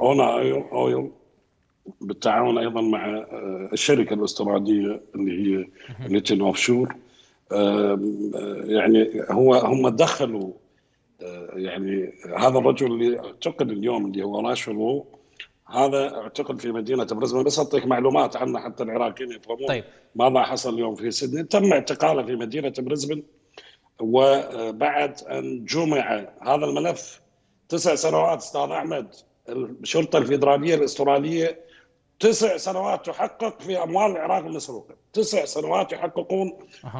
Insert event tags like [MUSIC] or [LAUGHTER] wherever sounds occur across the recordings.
Unaoil بالتعاون أيضا مع الشركة الأسترالية اللي هي Leighton Offshore يعني هو هم دخلوا يعني هذا الرجل اللي اعتقل اليوم اللي هو راسل هذا اعتقل في مدينة برزبن بس أعطيك معلومات عنه حتى العراقيين يفهمون طيب. ماذا حصل اليوم في سيدني. تم اعتقاله في مدينة برزبن وبعد أن جمع هذا الملف تسع سنوات أستاذ أحمد الشرطة الفيدرالية الأسترالية تسع سنوات تحقق في أموال العراق المسروقه، تسع سنوات يحققون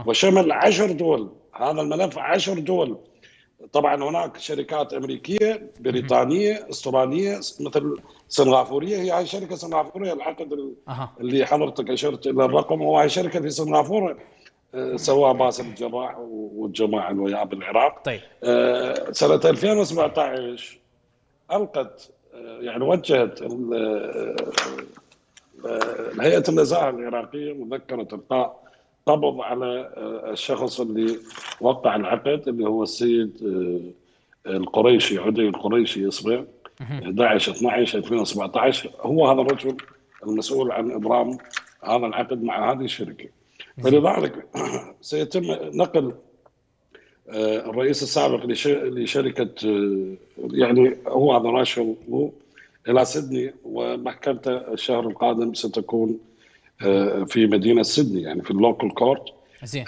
وشمل عشر دول، هذا الملف عشر دول. طبعا هناك شركات أمريكية بريطانية أسترالية مثل سنغافورية. هي هاي شركة سنغافوريه العقد اللي حضرتك أشرت إلى الرقم. هو هاي شركة في سنغافورة آه، سواها باسل الجراح والجماعه اللي وياه بالعراق طيب. آه، سنة 2017 ألقت يعني وجهت هيئة النزاهه العراقيه مذكرة القاء قبض على الشخص اللي وقع العقد اللي هو السيد القريشي عدي القريشي اسمه 11 12 2017 هو هذا الرجل المسؤول عن إبرام هذا العقد مع هذه الشركة. فلذلك [CLEARS THROAT] سيتم نقل آه، الرئيس السابق لشركة آه، يعني هو هذا راشل إلى سيدني ومحكمته الشهر القادم ستكون آه، في مدينة سيدني يعني في اللوكل كورت. زين.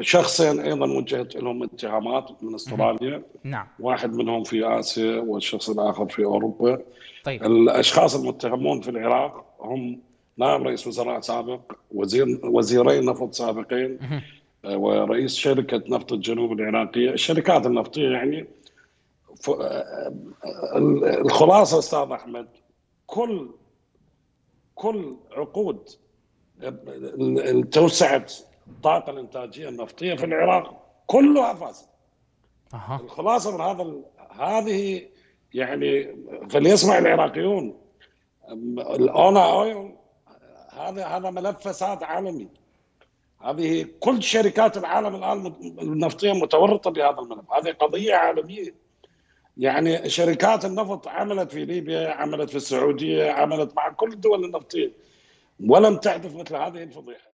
شخصين أيضا وجهت لهم اتهامات من أستراليا. نعم. واحد منهم في آسيا والشخص الآخر في أوروبا. طيب. الأشخاص المتهمون في العراق هم نائب رئيس وزراء سابق وزير وزيري نفط سابقين. آه، ورئيس شركة نفط الجنوب العراقية الشركات النفطية يعني الخلاصة أستاذ أحمد كل كل عقود توسعه الطاقه الإنتاجية النفطية في العراق كلها فاسده. أه. الخلاصة من هذا هذه يعني فليسمع العراقيون الاونا أويل هذا هذا ملف فساد عالمي هذه كل شركات العالم الآن النفطية متورطة بهذا الملف. هذه قضية عالمية. يعني شركات النفط عملت في ليبيا عملت في السعودية عملت مع كل الدول النفطية. ولم تحدث مثل هذه الفضيحة.